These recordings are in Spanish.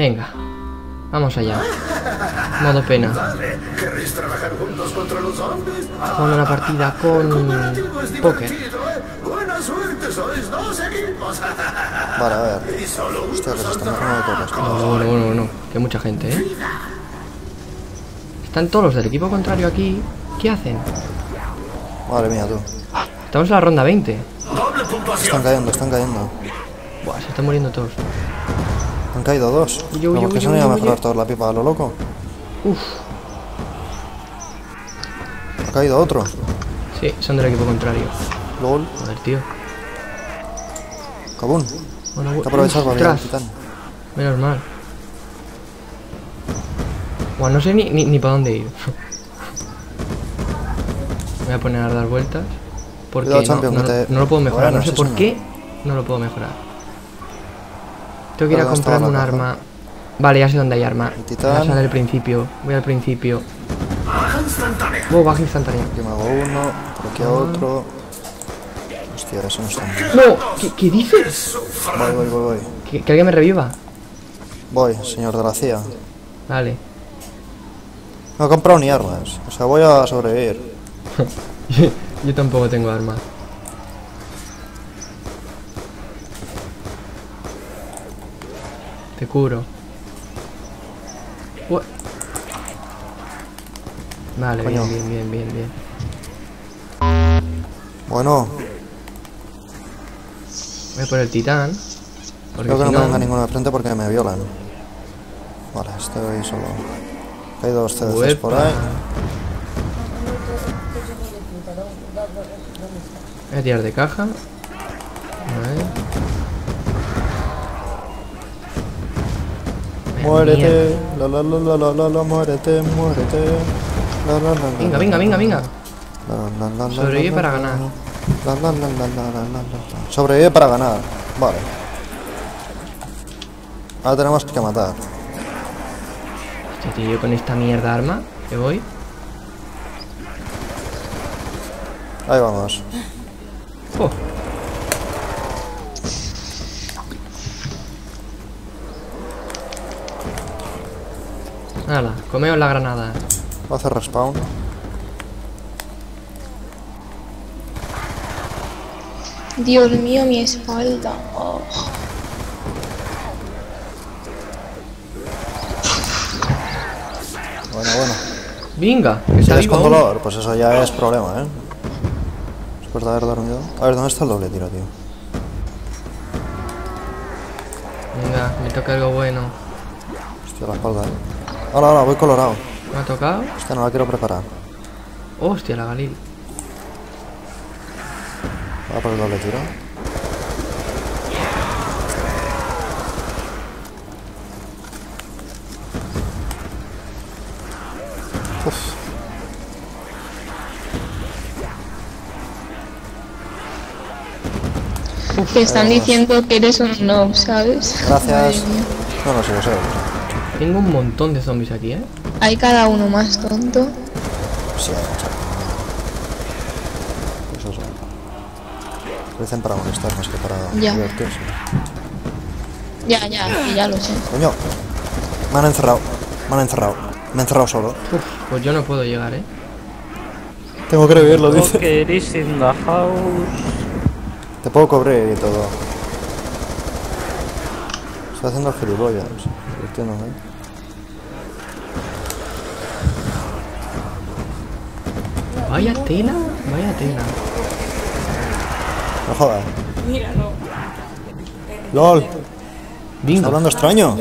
Venga. Vamos allá. Modo pena. Jugando una partida con póker. divertido, ¿eh? Buena suerte, sois dos equipos. Vale, a ver. Hostia, que se están todas. Bueno, bueno, bueno, bueno. Que mucha gente, ¿eh? Están todos los del equipo contrario aquí. ¿Qué hacen? Madre mía, tú. Estamos en la ronda 20. Doble puntuación. Están cayendo, están cayendo. Buah, se están muriendo todos. Han caído dos. Uy, uy, ¿Pero por uy, qué se uy, han ido a mejorar todos la pipa a lo loco? Uf. Ha caído otro. Sí, son del equipo contrario. LOL. Joder, tío. Cabún. Bueno, Hay que aprovechar para titán. Menos mal. Buah, no sé ni, ni, ni para dónde ir. Me voy a poner a dar vueltas. Porque Cuidado, no, no- no lo puedo mejorar. Bueno, no sé sí, por señor. qué no lo puedo mejorar. Tengo que ir a ¿Dónde estaba comprarme un arma. Vale, ya sé dónde hay arma. Titán. Voy a salir al principio. Voy al principio. Baja instantánea. Oh, baja instantánea. Aquí me hago uno, por aquí a otro. Hostia, eso no está bien. No, ¿qué, qué dices? Voy, voy, voy, voy. ¿Que, que alguien me reviva. Voy, señor de la CIA. Vale. No he comprado ni armas. O sea, voy a sobrevivir. Yo tampoco tengo armas. Te curo. Vale, bien, Coño. bien, bien, bien, bien. Bueno, Voy por el titán. Creo que si no me no, venga ninguno de frente porque me violan. Vale, estoy solo. Hay dos CDCs Uepa. por ahí. Voy a tirar de caja. A ver. Muérete, la la la la la la la, muérete, muérete. La, la, la, Venga, venga, venga, venga. Sobrevive para ganar. la, la, la, la, la, la, la, la. Sobrevive para ganar. Vale. Ahora tenemos que matar. Hostia, tío, yo con esta mierda arma que voy. Ahí vamos. Oh. Hala, comeos la granada. Va a hacer respawn. Dios mío, mi espalda. Oh. Bueno, bueno. Venga, que Si con dolor, pues eso ya es problema, ¿eh? Después de haber dormido. A ver, ¿dónde está el doble tiro, tío? Venga, me toca algo bueno. Hostia, la espalda, ¿eh? Ahora, ahora, voy colorado. ¿Me ha tocado? Hostia, no la quiero preparar. Hostia, la Galil. Va por el doble tiro. Uf, Te están diciendo que eres un noob, ¿sabes? gracias. No, no sé, lo sé. Tengo un montón de zombies aquí, ¿eh? Hay cada uno más tonto. Sí, chaval. Pues eso. Lo dicen para molestar más que para Ya. divertirse. Ya, ya, ya lo sé. Coño, me han encerrado. Me han encerrado. Me he encerrado solo. Uf, pues yo no puedo llegar, ¿eh? Tengo que revivirlo, dice. Poker is in the house. Te puedo cubrir y todo. Estoy haciendo gilipollas. Divirtiéndome. Vaya tela, vaya tela. No jodas. LOL. ¿Está Bingo. hablando extraño?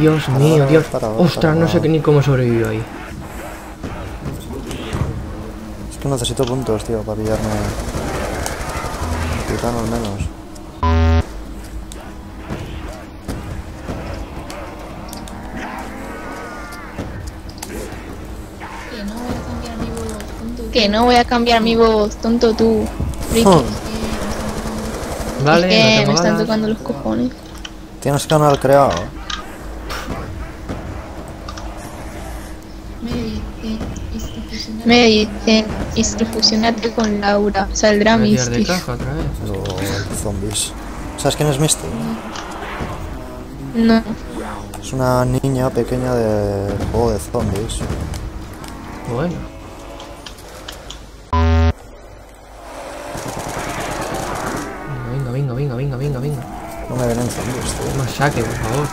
Dios mío, Dios. Ostras, no sé ni cómo sobrevivió ahí. Es que necesito puntos, tío, para pillarme. Titano al menos. Que no voy a cambiar mi voz, tonto tú. Ricky. Vale, es que no me están tocando los cojones. Tienes canal creado. Me dicen, instruccionate con Laura. Saldrá Misty. caja otra vez. LOL, zombies. ¿Sabes quién es Misty? No. Es una niña pequeña de juego de zombies. Bueno. No me ven en zombies, tío. Un masaque, por favor.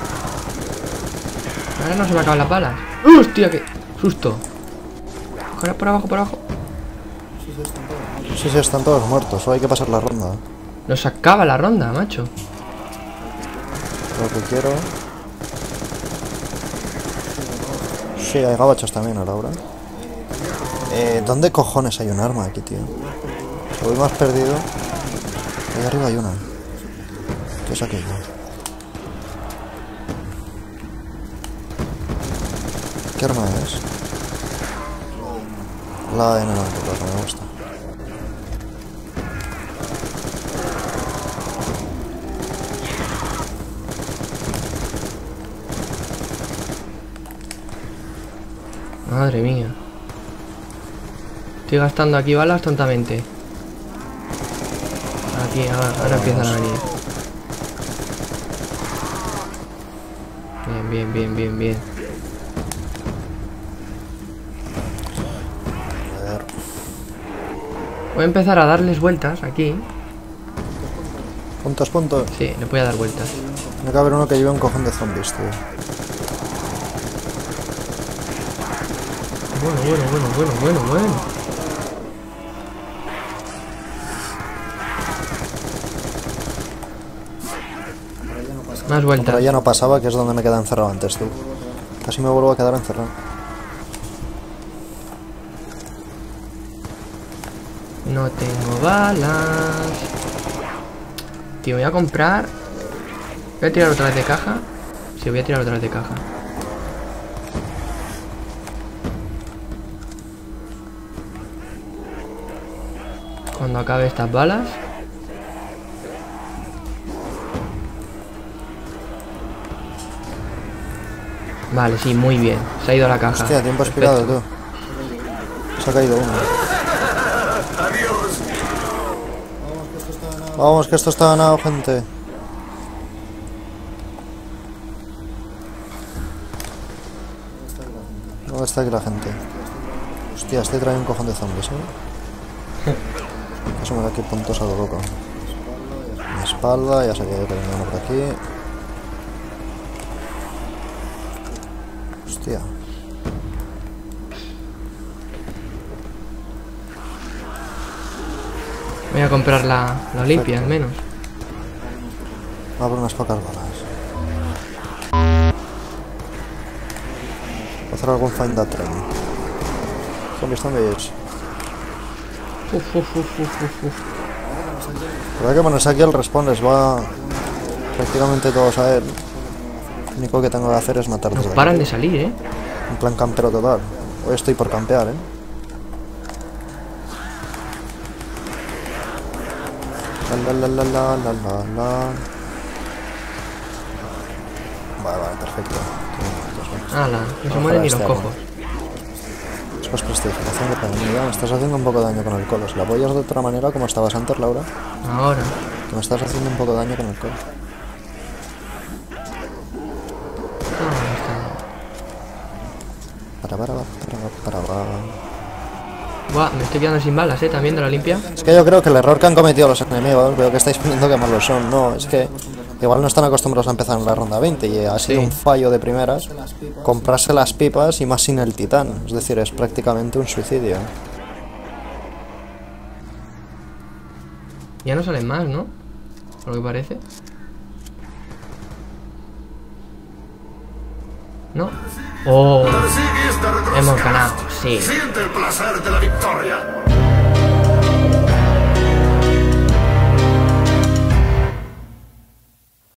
Ahora no se me acaban las balas. ¡Hostia, qué susto! Ahora por abajo, por abajo. Sí, sí, están todos muertos. Solo hay que pasar la ronda. Nos acaba la ronda, macho. Lo que quiero... Sí, hay gabachos también a la hora. Eh, ¿Dónde cojones hay un arma aquí, tío? Lo voy más perdido. Ahí arriba hay una. ¿Qué es aquello? ¿Qué arma es? La N94, me gusta. Madre mía. Estoy gastando aquí balas tontamente. Aquí, ahora, ahora empiezan a venir. Bien, bien, bien, bien. Voy a empezar a darles vueltas aquí. Puntos, puntos. Sí, le voy a dar vueltas. Que haber uno que lleve un cojón de zombies, tío. Bueno, bueno, bueno, bueno, bueno, bueno. Más Pero vueltas. ya no pasaba, que es donde me quedé encerrado antes, tú. Casi me vuelvo a quedar encerrado. No tengo balas. Tío, voy a comprar. Voy a tirar otra vez de caja. Sí, voy a tirar otra vez de caja. Cuando acabe estas balas. Vale, sí, muy bien. Se ha ido a la caja. Hostia, tiempo expirado, tú. Se ha caído uno. Vamos, que esto está ganado, gente. ¿Dónde está aquí la gente? Hostia, este trae un cojón de zombies, ¿eh? Eso me da aquí puntos a lo loco. Mi espalda, ya sé que hay uno por aquí. Hostia. Voy a comprar la, la Olimpia, al menos. Va por unas pocas balas. Voy a hacer algún find that train. Zombies, zombies. Uf, uf, uf, uf, uf. Pero hay que ponerse aquí el respawn, les va prácticamente todos a él. Lo único que tengo que hacer es matar No desde paran aquí. de salir, ¿eh? En plan campero total. Hoy estoy por campear, ¿eh? La la la la la la la la. Vale, vale, perfecto. Ala, no se mueren ni los Ojalá cojos. Después prestigitación de penalidad. Me estás haciendo un poco de daño con el colo. Si la apoyas de otra manera, como estabas antes, Laura, Ahora. que me estás haciendo un poco de daño con el colo. Para, para, para, para, para. Buah, me estoy quedando sin balas, ¿eh? También de la limpia. Es que yo creo que el error que han cometido los enemigos, veo que estáis poniendo que malos son. No, es que igual no están acostumbrados a empezar en la ronda 20 y ha sido Sí. un fallo de primeras comprarse las pipas y más sin el titán. Es decir, es prácticamente un suicidio. Ya no salen más, ¿no? Por lo que parece. ¿No? ¡Oh! Hemos ganado, sí. Siente el placer de la victoria.